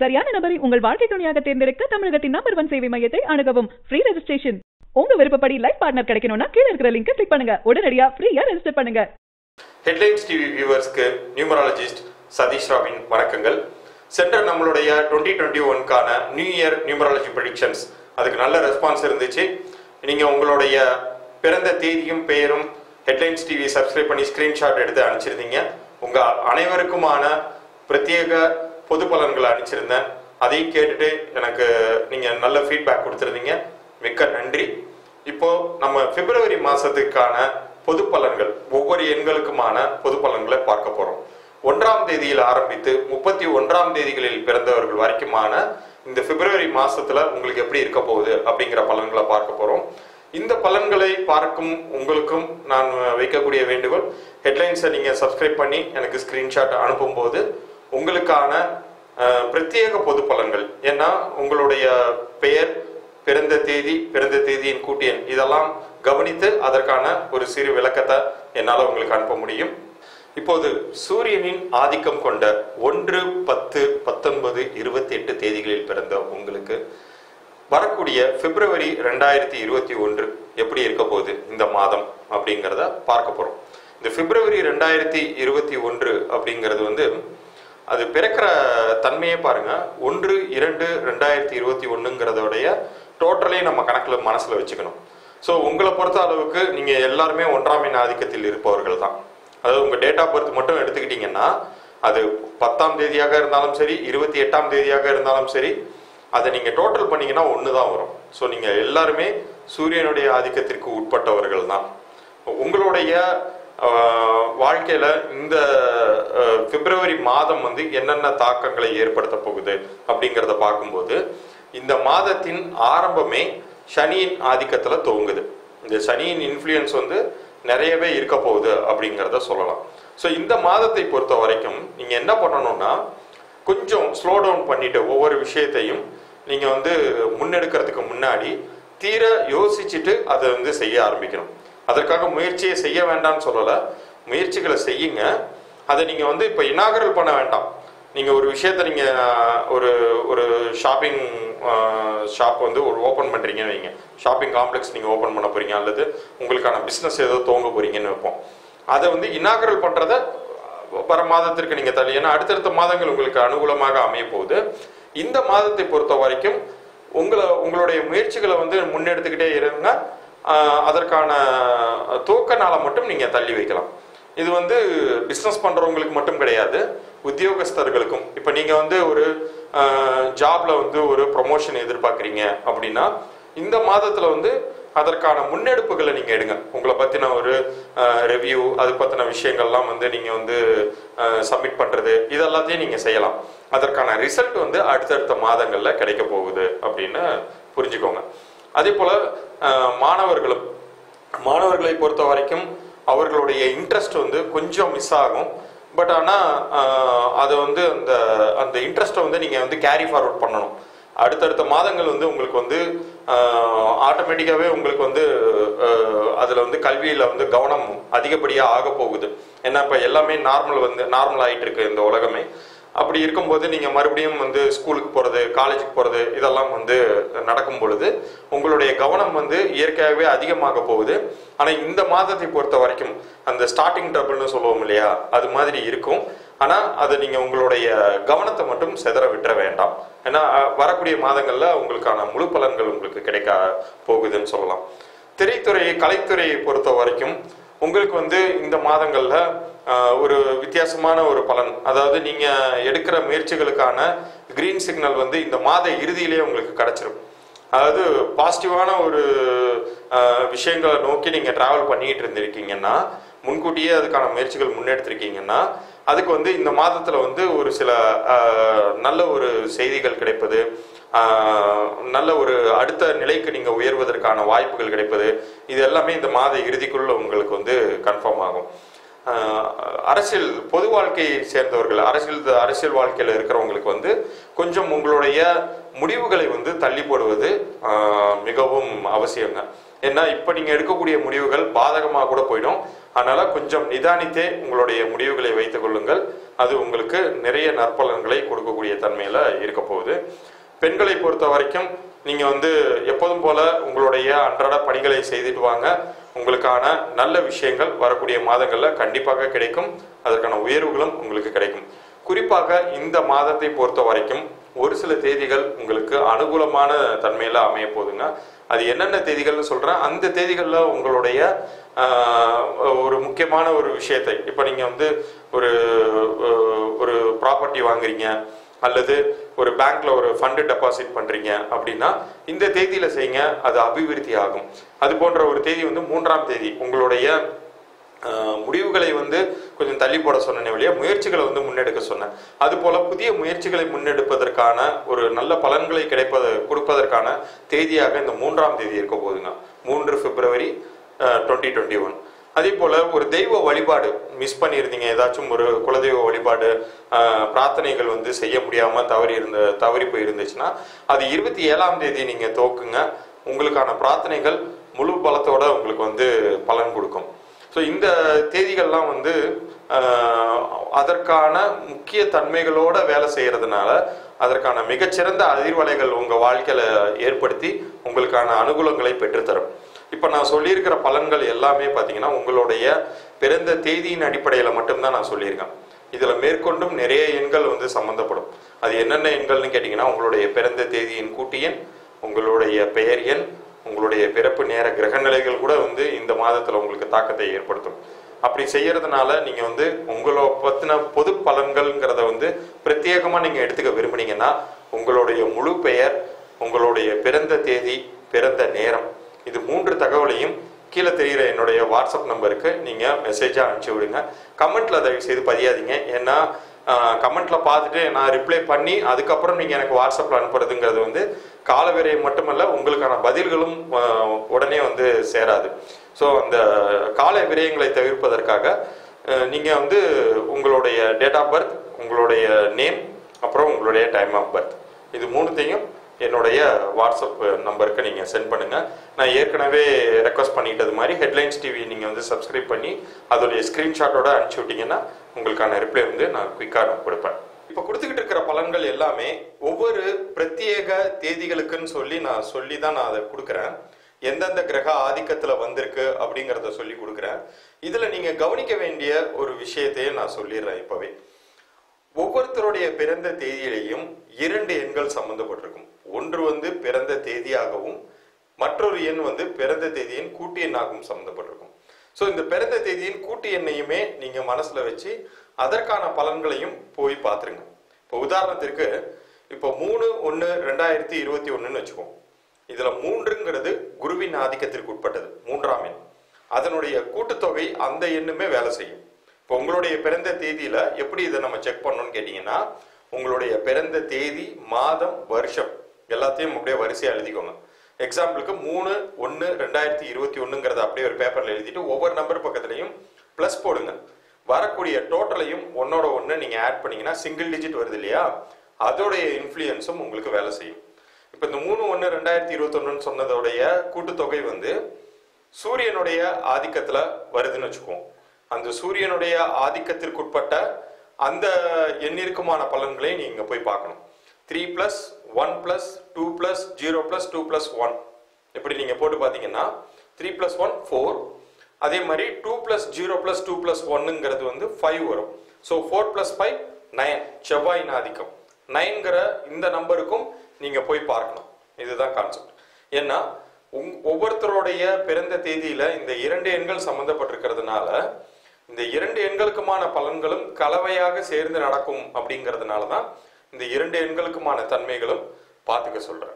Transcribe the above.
சரியான நபரை உங்கள் வாழ்க்கை துணையாக தேர்ந்தெடுக்க தமிழகத்தின் நம்பர் ஒன் சேவை மையத்தை அணுகவும். ஃப்ரீ ரெஜிஸ்ட்ரேஷன் உங்க விருப்பப்படி லைஃப் பார்ட்னர் கிடைக்கணும்னா கீழே இருக்கிற லிங்க் கிளிக் பண்ணுங்க. உடனடியா ஃப்ரீயா ரெஜிஸ்டர் பண்ணுங்க. ஹெட்லைன்ஸ் டிவி வியூவர்ஸ்க்கு நியூமராலஜிஸ்ட் சதீஷ் ராவின் வணக்கங்கள். சென்ற நம்மளுடைய டுவெண்ட்டி டுவெண்ட்டி ஒன்கான நியூ இயர் நியூமராலஜி ப்ரடிக்ஷன்ஸ் அதுக்கு நல்ல ரெஸ்பான்ஸ் இருந்துச்சு. நீங்கள் உங்களுடைய பிறந்த தேதியும் பெயரும் ஹெட்லைன்ஸ் டிவி சப்ஸ்கிரைப் பண்ணி ஸ்க்ரீன்ஷாட் எடுத்து அனுப்பிச்சிருந்தீங்க. உங்கள் அனைவருக்குமான பிரத்யேக பொது பலன்களை அனுப்பிச்சிருந்தேன் அதையும் கேட்டுட்டு எனக்கு நீங்கள் நல்ல ஃபீட்பேக் கொடுத்துருந்தீங்க. மிக்க நன்றி. இப்போது நம்ம பிப்ரவரி மாதத்துக்கான பொது பலன்கள் ஒவ்வொரு எண்களுக்குமான பொது பலன்களை பார்க்க போகிறோம் ஒன்றாம் தேதியில் ஆரம்பித்து முப்பத்தி ஒன்றாம் தேதிகளில் பிறந்தவர்கள் வரைக்குமான இந்த பிப்ரவரி மாசத்துல உங்களுக்கு எப்படி இருக்க போகுது அப்படிங்கிற பலன்களை பார்க்க போறோம். இந்த பலன்களை பார்க்கும் உங்களுக்கும் நான் வைக்கக்கூடிய வேண்டுகோள் ஹெட்லைன்ஸை நீங்கள் சப்ஸ்கிரைப் பண்ணி எனக்கு ஸ்க்ரீன்ஷாட் அனுப்பும்போது உங்களுக்கான பிரத்யேக பொது பலன்கள். ஏன்னா உங்களுடைய பெயர் பிறந்த தேதி பிறந்த தேதியின் கூட்டியன் இதெல்லாம் கவனித்து அதற்கான ஒரு சிறு விளக்கத்தை என்னால் உங்களுக்கு அனுப்ப முடியும். இப்போது சூரியனின் ஆதிக்கம் கொண்ட ஒன்று பத்து பத்தொன்பது இருபத்தி எட்டு தேதிகளில் பிறந்த உங்களுக்கு வரக்கூடிய பிப்ரவரி ரெண்டாயிரத்தி இருபத்தி ஒன்று எப்படி இருக்க போகுது? இந்த மாதம் அப்படிங்கிறத பார்க்க போகிறோம் இந்த பிப்ரவரி ரெண்டாயிரத்தி இருபத்தி ஒன்று அப்படிங்கிறது வந்து அது பிறக்கிற தன்மையே பாருங்க. ஒன்று இரண்டு ரெண்டாயிரத்தி இருபத்தி ஒன்றுங்கிறதோடைய டோட்டலே நம்ம கணக்கில் மனசில் வச்சுக்கணும். ஸோ உங்களை பொறுத்த அளவுக்கு நீங்கள் எல்லாருமே ஒன்றாம் எண் ஆதிக்கத்தில் இருப்பவர்கள் தான். அதாவது உங்கள் டேட் ஆஃப் பர்த் மட்டும் எடுத்துக்கிட்டீங்கன்னா அது பத்தாம் தேதியாக இருந்தாலும் சரி இருபத்தி எட்டாம் தேதியாக இருந்தாலும் சரி அதை நீங்கள் டோட்டல் பண்ணீங்கன்னா ஒன்று தான் வரும். ஸோ நீங்கள் எல்லாருமே சூரியனுடைய ஆதிக்கத்திற்கு உட்பட்டவர்கள் தான். உங்களுடைய வாழ்க்கையில் இந்த பிப்ரவரி மாதம் வந்து என்னென்ன தாக்கங்களை ஏற்படுத்த போகுது அப்படிங்கிறத பார்க்கும்போது இந்த மாதத்தின் ஆரம்பமே சனியின் ஆதிக்கத்தில் துவங்குது. இந்த சனியின் இன்ஃப்ளூயன்ஸ் வந்து நிறையவே இருக்க போகுது அப்படிங்கிறத சொல்லலாம். ஸோ இந்த மாதத்தை பொறுத்த வரைக்கும் நீங்கள் என்ன பண்ணணும்னா கொஞ்சம் ஸ்லோ டவுன் பண்ணிட்டு ஒவ்வொரு விஷயத்தையும் நீங்கள் வந்து முன்னெடுக்கிறதுக்கு முன்னாடி தீர யோசிச்சுட்டு அதை வந்து செய்ய ஆரம்பிக்கணும். அதற்காக முயற்சியை செய்ய வேண்டாம்னு சொல்லலை. முயற்சிகளை செய்யுங்க. அதை நீங்கள் வந்து இப்போ இனாகரல் பண்ண வேண்டாம். நீங்கள் ஒரு விஷயத்த நீங்கள் ஒரு ஒரு ஷாப்பிங் ஷாப் வந்து ஒரு ஓப்பன் பண்ணுறீங்கன்னு வைங்க. ஷாப்பிங் காம்ப்ளெக்ஸ் நீங்கள் ஓப்பன் பண்ண போகிறீங்க அல்லது உங்களுக்கான பிஸ்னஸ் ஏதோ துவங்க போகிறீங்கன்னு வைப்போம். அதை வந்து இனாகரல் பண்ணுறத வர மாதத்திற்கு நீங்கள் தள்ளி ஏன்னா அடுத்தடுத்த மாதங்கள் உங்களுக்கு அனுகூலமாக அமைய போகுது. இந்த மாதத்தை பொறுத்த வரைக்கும் உங்களை உங்களுடைய முயற்சிகளை வந்து முன்னெடுத்துக்கிட்டே இருங்க. அதற்கான துவக்க நாளை மட்டும் நீங்கள் தள்ளி வைக்கலாம். இது வந்து பிஸ்னஸ் பண்ணுறவங்களுக்கு மட்டும் கிடையாது உத்தியோகஸ்தர்களுக்கும். இப்போ நீங்கள் வந்து ஒரு ஜாப்ல வந்து ஒரு ப்ரொமோஷன் எதிர்பார்க்குறீங்க அப்படின்னா இந்த மாதத்தில் வந்து அதற்கான முன்னெடுப்புகளை நீங்கள் எடுங்க. உங்களை பற்றின ஒரு ரிவ்யூ அது பற்றின விஷயங்கள்லாம் வந்து நீங்கள் வந்து சப்மிட் பண்ணுறது இதெல்லாத்தையும் நீங்கள் செய்யலாம். அதற்கான ரிசல்ட் வந்து அடுத்தடுத்த மாதங்களில் கிடைக்க போகுது அப்படின்னு புரிஞ்சுக்கோங்க. அதே போல் மாணவர்களும் மாணவர்களை பொறுத்த வரைக்கும் அவர்களுடைய இன்ட்ரெஸ்ட் வந்து கொஞ்சம் மிஸ் ஆகும். பட் ஆனால் அதை வந்து அந்த அந்த இன்ட்ரெஸ்ட்டை வந்து நீங்கள் வந்து கேரி ஃபார்வர்ட் பண்ணணும். அடுத்தடுத்த மாதங்கள் வந்து உங்களுக்கு வந்து ஆட்டோமேட்டிக்காகவே உங்களுக்கு வந்து அதில் வந்து கல்வியில் வந்து கவனம் அதிகப்படியாக ஆக போகுது ஏன்னா இப்போ எல்லாமே நார்மல் வந்து நார்மல் ஆகிட்டு இருக்கு இந்த உலகமே. அப்படி இருக்கும்போது நீங்கள் மறுபடியும் வந்து ஸ்கூலுக்கு போகிறது காலேஜுக்கு போகிறது இதெல்லாம் வந்து நடக்கும் பொழுது உங்களுடைய கவனம் வந்து இயற்கையாகவே அதிகமாக போகுது. ஆனால் இந்த மாதத்தை பொறுத்த வரைக்கும் அந்த ஸ்டார்டிங் டபுள்னு சொல்லுவோம் இல்லையா அது மாதிரி இருக்கும். ஆனால் அதை நீங்கள் உங்களுடைய கவனத்தை மட்டும் செதற விட்டுற வேண்டாம். ஏன்னா வரக்கூடிய மாதங்களில் உங்களுக்கான முழு பலன்கள் உங்களுக்கு கிடைக்க போகுதுன்னு சொல்லலாம். திரைத்துறையை கலைத்துறையை பொறுத்த வரைக்கும் உங்களுக்கு வந்து இந்த மாதங்களில் ஒரு வித்தியாசமான ஒரு பலன். அதாவது நீங்கள் எடுக்கிற முயற்சிகளுக்கான க்ரீன் சிக்னல் வந்து இந்த மாத இறுதியிலேயே உங்களுக்கு கிடச்சிரும். அதாவது பாசிட்டிவான ஒரு விஷயங்களை நோக்கி நீங்கள் ட்ராவல் பண்ணிக்கிட்டு இருந்திருக்கீங்கன்னா முன்கூட்டியே அதுக்கான முயற்சிகள் முன்னெடுத்திருக்கீங்கன்னா அதுக்கு வந்து இந்த மாதத்தில் வந்து ஒரு சில நல்ல ஒரு செய்திகள் கிடைப்பது நல்ல ஒரு அடுத்த நிலைக்கு நீங்கள் உயர்வதற்கான வாய்ப்புகள் கிடைப்பது இது எல்லாமே இந்த மாத இறுதிக்குள்ள உங்களுக்கு வந்து கன்ஃபார்ம் ஆகும். அரசியல் பொது வாழ்க்கையை சேர்ந்தவர்கள் அரசியல் அரசியல் வாழ்க்கையில் இருக்கிறவங்களுக்கு வந்து கொஞ்சம் உங்களுடைய முடிவுகளை வந்து தள்ளி போடுவது மிகவும் அவசியங்க. ஏன்னா இப்போ நீங்கள் எடுக்கக்கூடிய முடிவுகள் பாதகமாக கூட போயிடும். அதனால் கொஞ்சம் நிதானித்தே உங்களுடைய முடிவுகளை வைத்துக் கொள்ளுங்கள். அது உங்களுக்கு நிறைய நற்பலன்களை கொடுக்கக்கூடிய தன்மையில் இருக்க போகுது. பெண்களை பொறுத்த வரைக்கும் நீங்கள் வந்து எப்போதும் போல உங்களுடைய அன்றாட பணிகளை செய்துட்டு வாங்க. உங்களுக்கான நல்ல விஷயங்கள் வரக்கூடிய மாதங்களில் கண்டிப்பாக கிடைக்கும். அதற்கான உயர்வுகளும் உங்களுக்கு கிடைக்கும். குறிப்பாக இந்த மாதத்தை பொறுத்த வரைக்கும் ஒரு சில தேதிகள் உங்களுக்கு அனுகூலமான தன்மையில் அமைய போதுங்க அது என்னென்ன தேதிகள்னு சொல்கிறேன் அந்த தேதிகளில் உங்களுடைய ஒரு முக்கியமான ஒரு விஷயத்தை இப்போ நீங்கள் வந்து ஒரு ஒரு ப்ராப்பர்ட்டி வாங்குறீங்க. அல்லது ஒரு பேங்க்ல ஒரு ஃபண்டு டெபாசிட் பண்றீங்க அப்படின்னா இந்த தேதியில செய்யுங்க அது அபிவிருத்தி ஆகும். அது போன்ற ஒரு தேதி வந்து மூன்றாம் தேதி. உங்களுடைய முடிவுகளை வந்து கொஞ்சம் தள்ளி போட சொன்னேன் வழியா முயற்சிகளை வந்து முன்னெடுக்க சொன்னேன். அது போல புதிய முயற்சிகளை முன்னெடுப்பதற்கான ஒரு நல்ல பலன்களை கிடைப்பது கொடுப்பதற்கான தேதியாக இந்த மூன்றாம் தேதி இருக்க போகுதுங்க. மூன்று பிப்ரவரி டுவெண்ட்டி டுவெண்ட்டி ஒன் அதே போல் ஒரு தெய்வ வழிபாடு மிஸ் பண்ணியிருந்தீங்க. ஏதாச்சும் ஒரு குலதெய்வ வழிபாடு பிரார்த்தனைகள் வந்து செய்ய முடியாமல் தவறி இருந்த தவறி போயிருந்துச்சுன்னா அது இருபத்தி ஏழாம் தேதி நீங்கள் தோக்குங்க உங்களுக்கான பிரார்த்தனைகள் முழு பலத்தோட உங்களுக்கு வந்து பலன் கொடுக்கும். ஸோ இந்த தேதிகள்லாம் வந்து அதற்கான முக்கிய தன்மைகளோட வேலை செய்கிறதுனால அதற்கான மிகச்சிறந்த அதிர்வலைகள் உங்கள் வாழ்க்கையில் ஏற்படுத்தி உங்களுக்கான அனுகூலங்களை பெற்றுத்தரும். இப்போ நான் சொல்லியிருக்கிற பலன்கள் எல்லாமே பார்த்தீங்கன்னா உங்களுடைய பிறந்த தேதியின் அடிப்படையில் மட்டும்தான் நான் சொல்லியிருக்கேன். இதில் மேற்கொண்டும் நிறைய எண்கள் வந்து சம்மந்தப்படும் அது என்னென்ன எண்கள்னு கேட்டிங்கன்னா உங்களுடைய பிறந்த தேதியின் கூட்டி எண் உங்களுடைய பெயர் எண் உங்களுடைய பிறப்பு நேர கிரக நிலைகள் கூட வந்து இந்த மாதத்தில் உங்களுக்கு தாக்கத்தை ஏற்படுத்தும். அப்படி செய்யறதுனால நீங்க வந்து உங்களை பத்தின பொது பலன்கள்ங்கிறத வந்து பிரத்யேகமா நீங்க எடுத்துக்க விரும்புனீங்கன்னா உங்களுடைய முழு பெயர் உங்களுடைய பிறந்த தேதி பிறந்த நேரம் இது மூன்று தகவலையும் கீழே தெரிகிற என்னுடைய வாட்ஸ்அப் நம்பருக்கு நீங்கள் மெசேஜாக அனுப்பிச்சி விடுங்க. கமெண்ட்டில் தயவு செய்து பதியாதீங்க. ஏன்னா கமெண்ட்டில் பார்த்துட்டு நான் ரிப்ளை பண்ணி அதுக்கப்புறம் நீங்கள் எனக்கு வாட்ஸ்அப்பில் அனுப்புறதுங்கிறது வந்து கால மட்டுமல்ல உங்களுக்கான பதில்களும் உடனே வந்து சேராது. ஸோ அந்த கால விரயங்களை தவிர்ப்பதற்காக நீங்கள் வந்து உங்களுடைய டேட் ஆஃப் பர்த் உங்களுடைய நேம் அப்புறம் உங்களுடைய டைம் ஆஃப் பர்த் இது மூணுத்தையும் என்னுடைய வாட்ஸ்அப் நம்பருக்கு நீங்கள் சென்ட் பண்ணுங்கள் நான் ஏற்கனவே ரெக்வஸ்ட் பண்ணிட்டது மாதிரி ஹெட்லைன்ஸ் டிவி நீங்கள் வந்து சப்ஸ்கிரைப் பண்ணி அதோடைய ஸ்க்ரீன்ஷாட்டோட அனுப்பிச்சி விட்டீங்கன்னா உங்களுக்கான ரிப்ளை வந்து நான் குயிக்காக நான் கொடுப்பேன். இப்போ கொடுத்துக்கிட்டு இருக்கிற பலன்கள் எல்லாமே ஒவ்வொரு பிரத்யேக தேதிகளுக்குன்னு சொல்லி நான் சொல்லி தான் நான் அதை கொடுக்குறேன். எந்தெந்த கிரக ஆதிக்கத்தில் வந்திருக்கு அப்படிங்கிறத சொல்லி கொடுக்குறேன். இதில் நீங்கள் கவனிக்க வேண்டிய ஒரு விஷயத்தையே நான் சொல்லிடுறேன் இப்போவே. ஒவ்வொருத்தருடைய பிறந்த தேதியிலையும் இரண்டு எண்கள் சம்பந்தப்பட்டிருக்கும். ஒன்று வந்து பிறந்த தேதியாகவும் மற்றொரு எண் வந்து பிறந்த தேதியின் கூட்டு எண்ணாகவும் சம்பந்தப்பட்டிருக்கும். ஸோ இந்த பிறந்த தேதியின் கூட்டு எண்ணையுமே நீங்க மனசுல வச்சு அதற்கான பலன்களையும் போய் பார்த்துருங்க. இப்போ உதாரணத்திற்கு இப்போ மூணு ஒன்று ரெண்டாயிரத்தி இருபத்தி ஒன்றுன்னு வச்சுக்கோம். இதில் மூன்றுங்கிறது குருவின் ஆதிக்கத்திற்கு உட்பட்டது மூன்றாம் எண். அதனுடைய கூட்டுத்தொகை அந்த எண்ணுமே வேலை செய்யும். இப்போ உங்களுடைய பிறந்த தேதியில எப்படி இதை நம்ம செக் பண்ணணும்னு கேட்டீங்கன்னா உங்களுடைய பிறந்த தேதி மாதம் வருஷம் எல்லாத்தையும் அப்படியே வரிசையாக எழுதிக்கோங்க. எக்ஸாம்பிளுக்கு மூணு ஒன்று ரெண்டாயிரத்தி இருபத்தி ஒன்றுங்கிறத அப்படியே ஒரு பேப்பரில் எழுதிட்டு ஒவ்வொரு நம்பர் பக்கத்துலையும் ப்ளஸ் போடுங்க. வரக்கூடிய டோட்டலையும் ஒன்னோட ஒன்று நீங்கள் ஆட் பண்ணீங்கன்னா சிங்கிள் டிஜிட் வருது இல்லையா? அதோடைய இன்ஃப்ளூயன்ஸும் உங்களுக்கு வேலை செய்யும். இப்போ இந்த மூணு ஒன்று ரெண்டாயிரத்தி இருபத்தொன்னுன்னு சொன்னதோடைய கூட்டுத்தொகை வந்து சூரியனுடைய ஆதிக்கத்தில் வருதுன்னு வச்சுக்குவோம். அந்த சூரியனுடைய ஆதிக்கத்திற்குட்பட்ட அந்த எண்ணிற்குமான பலன்களை நீங்கள் போய் பார்க்கணும். Three plus one plus two plus zero plus two plus one இப்படி நீங்கள் போட்டு பார்த்தீங்கன்னா த்ரீ ப்ளஸ் ஒன் ஃபோர் அதே மாதிரி two plus zero plus two plus ஒன்னுங்கிறது வந்து ஃபைவ் வரும். So four plus five nine செவ்வாயின் ஆதிக்கம். நைன்கிற இந்த நம்பருக்கும் நீங்கள் போய் பார்க்கணும். இதுதான் கான்செப்ட் ஏன்னா உங் ஒவ்வொருத்தருடைய பிறந்த தேதியில் இந்த இரண்டு எண்கள் சம்மந்தப்பட்டிருக்கிறதுனால இந்த இரண்டு எண்களுக்குமான பலன்களும் கலவையாக சேர்ந்து நடக்கும் அப்படிங்கிறதுனால தான் இந்த இரண்டு எண்களுக்குமான தன்மைகளும் பார்த்துக்க சொல்கிறேன்